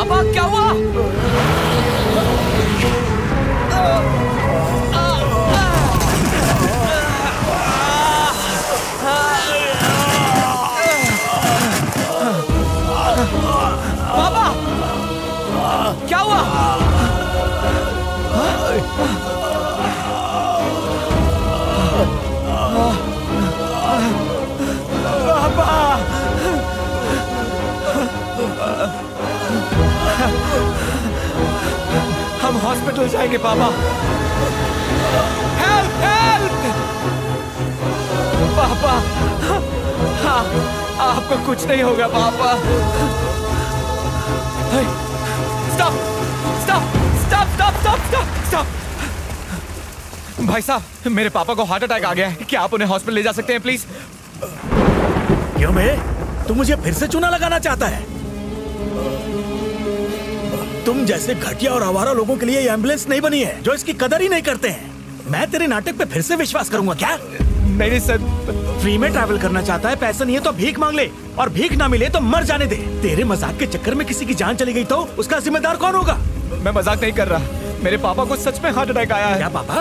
爸爸救我 जाएँगे पापा। Help help पापा हाँ, आपको कुछ नहीं होगा पापा। Stop stop stop stop stop stop stop भाई साहब मेरे पापा को हार्ट अटैक आ गया है। क्या आप उन्हें हॉस्पिटल ले जा सकते हैं प्लीज़ क्यों बे तू मुझे फिर से चूना लगाना चाहता है। तुम जैसे घटिया और आवारा लोगों के लिए एंबुलेंस नहीं बनी है जो इसकी कदर ही नहीं करते हैं। मैं तेरे नाटक पे फिर से विश्वास करूँगा क्या? नहीं नहीं सर। फ्री में ट्रैवल करना चाहता है पैसा नहीं है तो भीख मांग ले और भीख ना मिले तो मर जाने दे। तेरे मज़ाक के चक्कर में किसी की जान चली गई तो उसका जिम्मेदार कौन होगा? मैं मज़ाक नहीं कर रहा। मेरे पापा को सच में हार्ट अटैक आया है। क्या पापा?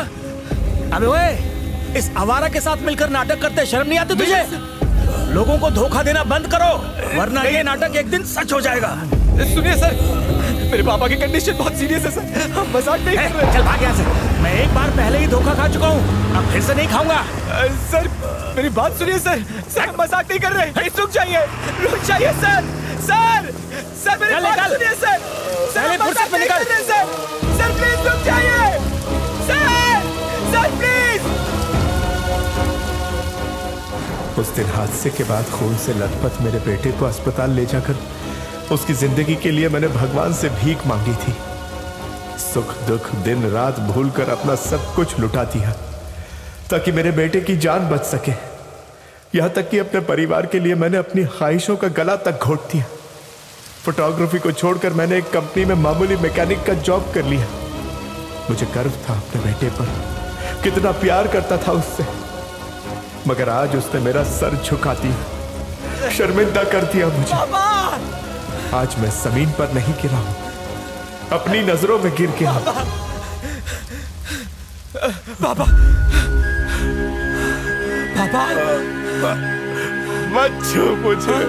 अबे ओए इस आवारा के साथ मिलकर नाटक करते शर्म नहीं आती तुझे? लोगों को धोखा देना बंद करो वरना ये नाटक एक दिन सच हो जाएगा। सुनिए सर। मेरे पापा की कंडीशन बहुत सीरियस है सर हम मज़ाक नहीं कर रहे चल भाग यहाँ से। मैं एक बार पहले ही धोखा खा चुका हूँ। अब फिर से नहीं खाऊँगा। सर मेरी बात सुनिए सर सर मज़ाक नहीं कर रहे प्लीज़ रुक जाइए। रुक जाइए सर सर सर मेरी बात सुनिए सर सर मज़ाक नहीं कर रहे सर सर प्लीज़ रुक जाइए। सर सर प्लीज़ उस दिन हादसे के बाद खून से लथपथ मेरे बेटे को अस्पताल ले जाकर उसकी ज़िंदगी के लिए मैंने भगवान से भीख मांगी थी। सुख, दुख, दिन, रात भूलकर अपना सब कुछ लुटा दिया, ताकि मेरे बेटे की जान बच सके। यहाँ तक कि अपने परिवार के लिए मैंने अपनी ख्वाहिशों का गला तक घोट दिया। फोटोग्राफी को छोड़कर मैंने एक कंपनी में मामूली मैकेनिक का जॉब कर लिया। मुझे गर्व था अपने बेटे पर। कितना प्यार करता था उससे। मगर आज उसने मेरा सर झुका दिया। शर्मिंदा कर दिया मुझे। आज मैं ज़मीन पर नहीं गिरा हूँ। अपनी नज़रों में गिर गया पापा पापा मत छू मुझे।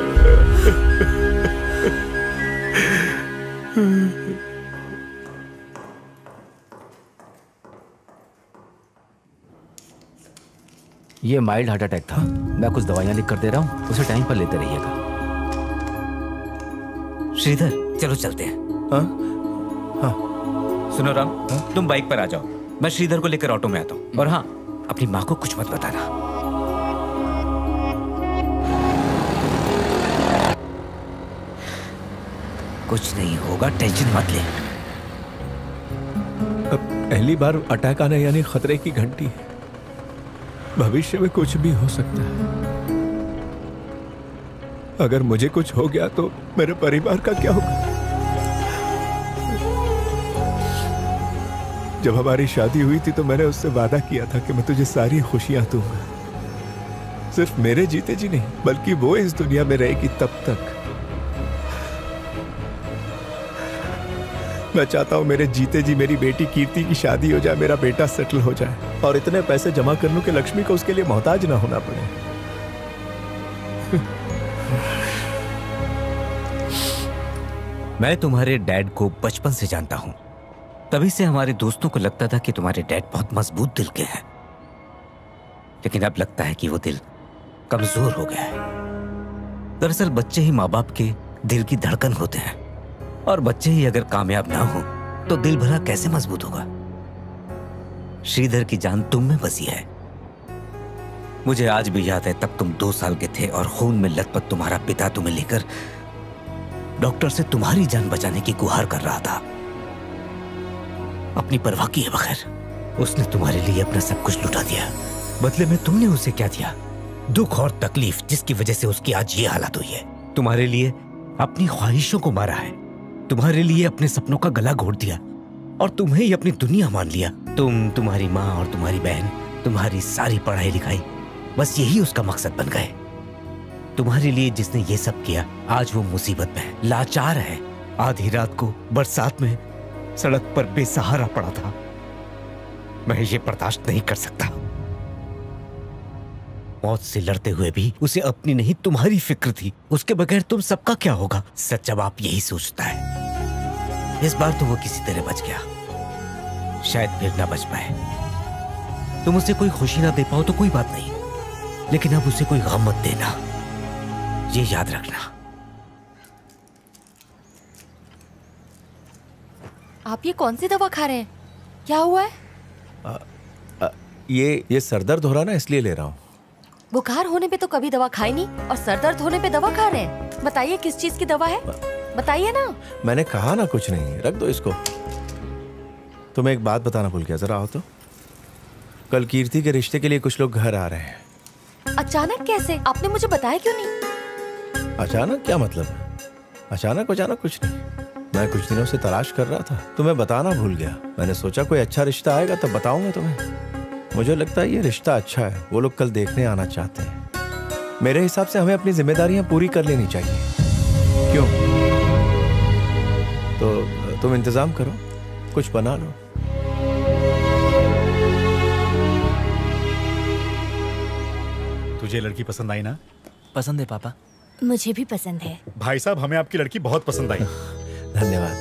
ये माइल्ड हार्ट अटैक था। मैं कुछ दवाइयाँ लिख कर दे रहा हूँ। उसे टाइम पर लेते रहिएगा। श्रीधर चलो चलते हैं। हाँ? हाँ। सुनो राम तुम बाइक पर आ जाओ। मैं श्रीधर को लेकर ऑटो में आता हूँ। और हाँ अपनी माँ को कुछ मत बताना। कुछ नहीं होगा टेंशन मत ले। अब पहली बार अटैक आना यानी खतरे की घंटी है। भविष्य में कुछ भी हो सकता है। अगर मुझे कुछ हो गया तो मेरे परिवार का क्या होगा? जब हमारी शादी हुई थी तो मैंने उससे वादा किया था कि मैं तुझे सारी खुशियाँ दूँगा। सिर्फ़ मेरे जीते जी नहीं, बल्कि वो इस दुनिया में रहेगी तब तक। मैं चाहता हूँ मेरे जीते जी, मेरी बेटी कीर्ति की शादी हो जाए, मेरा बेटा सेटल हो जाए, और इतने पैसे जमा कर लूँ कि लक्ष्मी को उसके लिए मोहताज ना होना पड़े। मैं तुम्हारे डैड को बचपन से जानता हूँ। तभी से हमारे दोस्तों को लगता था कि तुम्हारे डैड बहुत मज़बूत दिल के हैं। लेकिन अब लगता है कि वो दिल कमज़ोर हो गया है। दरअसल बच्चे ही माँ बाप के दिल की धड़कन होते हैं। और बच्चे ही अगर कामयाब ना हो तो दिल भला कैसे मज़बूत होगा? श्रीधर की जान तुम में बसी है। मुझे आज भी याद है तब तुम दो साल के थे और खून में लथपथ तुम्हारा पिता तुम्हें लेकर डॉक्टर से तुम्हारी जान बचाने की गुहार कर रहा था। अपनी परवाह किए बगैर उसने तुम्हारे लिए अपना सब कुछ लुटा दिया। बदले में तुमने उसे क्या दिया? दुख और तकलीफ़ जिसकी वजह से उसकी आज ये हालत हुई है। तुम्हारे लिए अपनी ख्वाहिशों को मारा है। तुम्हारे लिए अपने सपनों का गला घोट दिया। और तुम्हें ही अपनी दुनिया मान लिया। तुम, तुम्हारी माँ और तुम्हारी बहन, तुम्हारी सारी पढ़ाई लिखाई, बस यही उसका मकसद बन गए। तुम्हारे लिए जिसने ये सब किया, आज वो मुसीबत में लाचार है। आधी रात को बरसात में सड़क पर बेसहारा पड़ा था। मैं ये बर्दाश्त नहीं कर सकता। मौत से लड़ते हुए भी उसे अपनी नहीं, तुम्हारी फ़िक्र थी। उसके बगैर तुम सबका क्या होगा? सच्चा बाप यही सोचता है। इस बार तो वो किसी तरह बच गया। शायद फिर ना बच पाए। तुम उसे कोई खुशी ना दे पाओ तो कोई बात नहीं। लेकिन अब उसे कोई गम मत देना ये याद रखना। आप ये कौन सी दवा खा रहे हैं? क्या हुआ है? आ, आ, ये ये सरदर्द हो रहा ना इसलिए ले रहा हूँ। बुखार होने पे तो कभी दवा खाई नहीं और सर दर्द होने पे दवा खा रहे हैं। बताइए किस चीज़ की दवा है? बताइए ना। मैंने कहा ना कुछ नहीं रख दो इसको। तुम्हें एक बात बताना भूल गया जरा आओ तो। कल कीर्ति के रिश्ते के लिए कुछ लोग घर आ रहे हैं। अचानक कैसे? आपने मुझे बताया क्यों नहीं? अचानक क्या मतलब है? अचानक अचानक कुछ नहीं। मैं कुछ दिनों से तलाश कर रहा था तुम्हें बताना भूल गया। मैंने सोचा कोई अच्छा रिश्ता आएगा तब बताऊँगा तुम्हें। मुझे लगता है ये रिश्ता अच्छा है वो लोग कल देखने आना चाहते हैं। मेरे हिसाब से हमें अपनी जिम्मेदारियाँ पूरी कर लेनी चाहिए। क्यों? तो तुम इंतज़ाम करो कुछ बना लो। तुझे लड़की पसंद आई ना? पसंद है पापा। मुझे भी पसंद है। भाई साहब हमें आपकी लड़की बहुत पसंद आई। धन्यवाद।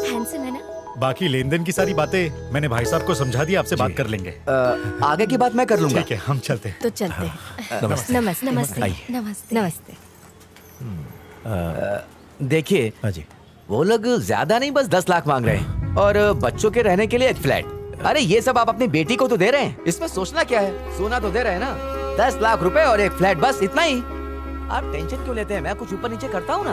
हैंडसम है ना? बाकी लेन देन की सारी बातें मैंने भाई साहब को समझा दिया आपसे बात कर लेंगे। आ, आगे की बात मैं कर लूँगा? ठीक है हम चलते हैं। तो चलते हैं। नमस्ते। नमस्ते। नमस्ते। आइए। नमस्ते। नमस्ते। देखिए हाँ जी। वो लोग ज़्यादा नहीं बस दस लाख मांग रहे हैं। और बच्चों के रहने के लिए एक फ्लैट। अरे ये सब आप अपनी बेटी को तो दे रहे हैं। इसमें सोचना क्या है? सोना तो दे रहे हैं ना। दस लाख रुपए और एक फ्लैट बस इतना ही। आप टेंशन क्यों लेते हैं? मैं कुछ ऊपर नीचे करता हूँ ना।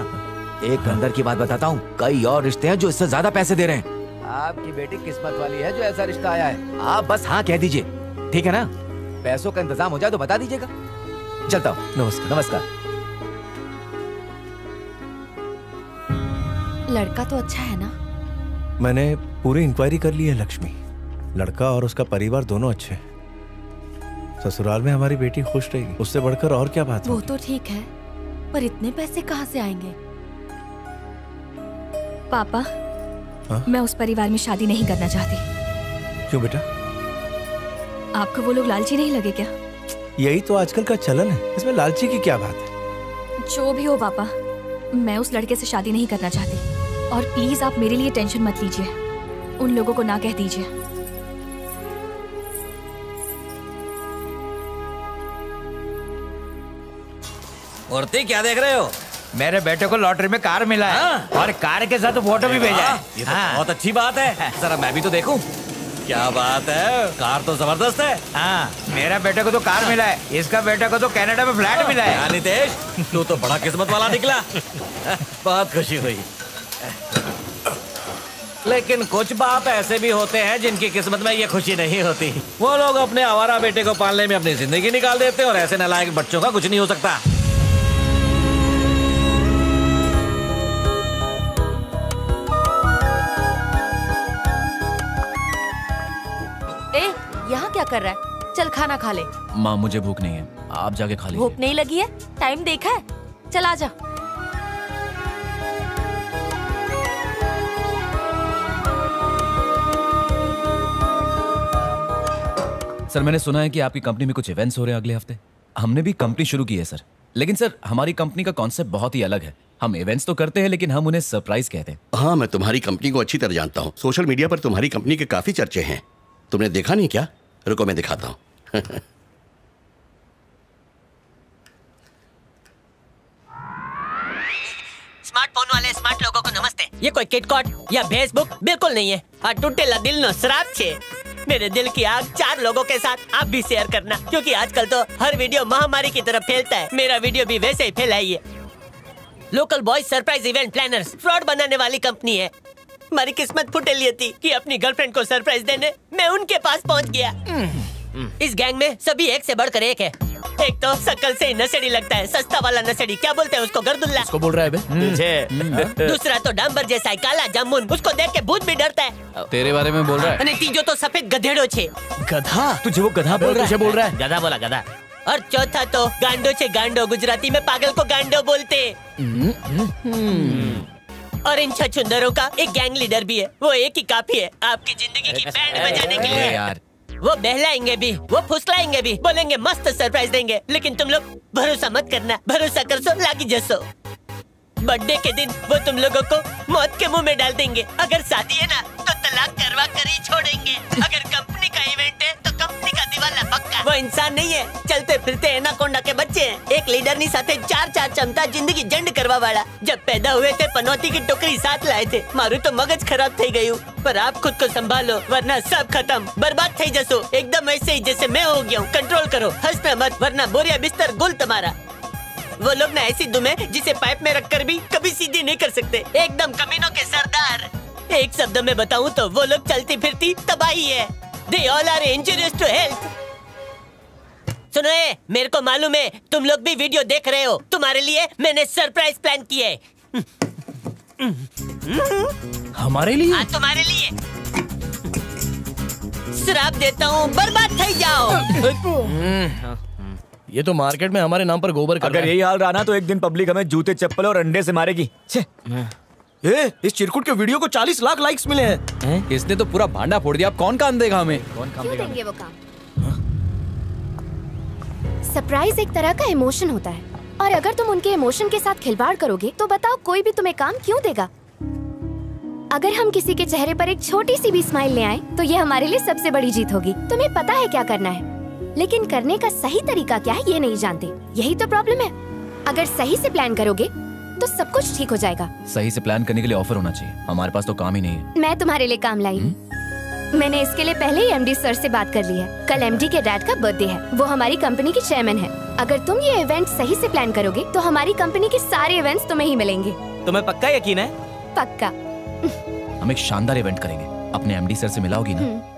एक अंदर की बात बताता हूँ। कई और रिश्ते हैं जो इससे ज़्यादा पैसे दे रहे हैं। आपकी बेटी किस्मत वाली है जो ऐसा रिश्ता आया है। आप बस हाँ कह दीजिए। ठीक है ना? पैसों का इंतज़ाम हो जाए तो बता दीजिएगा। चलता हूँ। नमस्कार। नमस्कार। लड़का तो अच्छा है ना? मैंने पूरी इंक्वायरी कर ली है लक्ष्मी। लड़का और उसका परिवार दोनों अच्छे हैं। ससुराल में हमारी बेटी खुश रहेगी। उससे बढ़कर और क्या बात वो तो ठीक है पर इतने पैसे कहाँ से आएँगे? पापा हाँ? मैं उस परिवार में शादी नहीं करना चाहती। क्यों बेटा? आपको वो लोग लालची नहीं लगे क्या? यही तो आजकल का चलन है। इसमें लालची की क्या बात है? जो भी हो पापा मैं उस लड़के से शादी नहीं करना चाहती। और प्लीज़ आप मेरे लिए टेंशन मत लीजिए। उन लोगों को ना कह दीजिए। औरती क्या देख रहे हो? मेरे बेटे को लॉटरी में कार मिला है हाँ? और कार के साथ फ़ोटो भी भेजा हाँ, है ये तो हाँ, बहुत अच्छी बात है। जरा मैं भी तो देखूँ। क्या बात है? कार तो ज़बरदस्त है। हाँ मेरा बेटे को तो कार मिला है। इसका बेटे को तो कनाडा में फ्लैट मिला हाँ, है नितेश? तू तो बड़ा किस्मत वाला निकला। बहुत खुशी हुई। लेकिन कुछ बाप ऐसे भी होते हैं जिनकी किस्मत में ये खुशी नहीं होती। वो लोग अपने आवारा बेटे को पालने में अपनी ज़िंदगी निकाल देते हैं और ऐसे नालायक बच्चों का कुछ नहीं हो सकता। क्या कर रहा है? चल खाना खा ले। माँ मुझे भूख नहीं है। आप जाके खा लीजिए। भूख नहीं लगी है? टाइम देखा है? चल आजा सर मैंने सुना है कि आपकी कंपनी में कुछ इवेंट्स हो रहे हैं अगले हफ़्ते। हमने भी कंपनी शुरू की है सर। लेकिन सर हमारी कंपनी का कॉन्सेप्ट बहुत ही अलग है। हम इवेंट्स तो करते हैं लेकिन हम उन्हें सरप्राइज़ कहते हैं। हाँ मैं तुम्हारी कंपनी को अच्छी तरह जानता हूँ। सोशल मीडिया पर तुम्हारी कंपनी के काफ़ी चर्चे हैं। तुमने देखा नहीं क्या? रुको मैं दिखाता हूँ। स्मार्टफ़ोन वाले स्मार्ट लोगों को नमस्ते। ये कोई किटकॉट या फेसबुक बिल्कुल नहीं है। आ टूटेला दिल नो शराब छे। मेरे दिल की आग चार लोगों के साथ आप भी शेयर करना क्योंकि आजकल तो हर वीडियो महामारी की तरफ़ फैलता है। मेरा वीडियो भी वैसे ही फैलाइए। Local boys surprise event planners fraud बनाने वाली कंपनी है। मारी किस्मत फुटेली थी कि अपनी गर्लफ्रेंड को सरप्राइज़ देने मैं उनके पास पहुँच गया। इस गैंग में सभी एक से बढ़कर एक है। एक तो सकल से ही नशेड़ी लगता है सस्ता वाला नशेड़ी। क्या बोलते हैं उसको गर्दुल्ला? उसको बोल रहा है तुझे हम्म। हम्म। हाँ। दूसरा तो डांबर जैसा है काला जामुन उसको देख के भूत भी डरता है। तेरे बारे में बोल रहा है? तीजो तो सफ़ेद गधेड़ो छे। गधा? तुझे वो गधा बोल रहा है? बोल रहा है? गधा बोला गधा। और चौथा तो गांडो छे गांडो गुजराती में पागल को गांडो बोलते। हम्म, और इन छछुंदरों का एक गैंग लीडर भी है। वो एक ही काफ़ी है। आपकी ज़िंदगी की बैंड बजाने के लिए। यार। वो बहलाएँगे भी वो फुसलाएँगे भी बोलेंगे मस्त सरप्राइज़ देंगे। लेकिन तुम लोग भरोसा मत करना भरोसा कर सो लागी जसो। बर्थडे के दिन वो तुम लोगों को मौत के मुँह में डाल देंगे। अगर शादी है ना तो तलाक करवा कर ही छोड़ेंगे। अगर कंपनी का इवेंट है तो कंपनी का दिवाला पक्का वो इंसान नहीं है चलते फिरते एनाकोंडा के बच्चे हैं एक એક લીડરની સાથે ચાર ચાર ચમતા જિંદગી જંડ કરવા વાળા जब पैदा हुए थे पनौती की टोकरी साथ लाए थे मारू तो मगज खराब થઈ ગયું पर आप खुद को संभालो वरना सब खत्म बर्बाद થઈ जसो एकदम ऐसे ही जैसे मैं हो गया हूँ कंट्रोल करो हंसना मत वरना बोरिया बिस्तर गुल तुम्हारा वो लोग ना ऐसी दुम है जिसे पाइप में रखकर भी कभी सीधी नहीं कर सकते एकदम कमीनों के सरदार एक शब्द में बताऊं तो वो लोग चलती फिरती तबाही है They all are injurious to health सुनो ए, मेरे को मालूम है तुम लोग भी वीडियो देख रहे हो। तुम्हारे लिए मैंने सरप्राइज़ प्लान किया है। हमारे लिए? हाँ तुम्हारे लिए। श्राप देता हूँ बर्बाद થઈ जाओ। ये तो मार्केट में हमारे नाम पर गोबर कर अगर यही हाल रहा ना तो एक दिन पब्लिक हमें जूते चप्पल और अंडे से मारेगी। छे। ए, इस चिरकुट के वीडियो को 40 लाख लाइक्स मिले हैं। इसने तो पूरा भांडा फोड़ दिया। अब कौन काम देगा हमें? कौन काम क्यों देंगे वो काम? सरप्राइज़ एक तरह का इमोशन होता है। और अगर तुम उनके इमोशन के साथ खिलवाड़ करोगे तो बताओ कोई भी तुम्हें काम क्यों देगा? अगर हम किसी के चेहरे पर एक छोटी सी भी स्माइल ले आए तो ये हमारे लिए सबसे बड़ी जीत होगी। तुम्हें पता है क्या करना है। लेकिन करने का सही तरीका क्या है ये नहीं जानते। यही तो प्रॉब्लम है। अगर सही से प्लान करोगे तो सब कुछ ठीक हो जाएगा। सही से प्लान करने के लिए ऑफ़र होना चाहिए। हमारे पास तो काम ही नहीं है। मैं तुम्हारे लिए काम लाई। हूँ मैंने इसके लिए पहले ही एमडी सर से बात कर ली है। कल एमडी के डैड का बर्थडे है। वो हमारी कंपनी के चेयरमैन है। अगर तुम ये इवेंट सही से प्लान करोगे तो हमारी कंपनी के सारे इवेंट्स तुम्हें ही मिलेंगे। तुम्हें पक्का यकीन है? पक्का। हम एक शानदार इवेंट करेंगे। अपने एमडी सर से मिलाओगी ना? हम्म।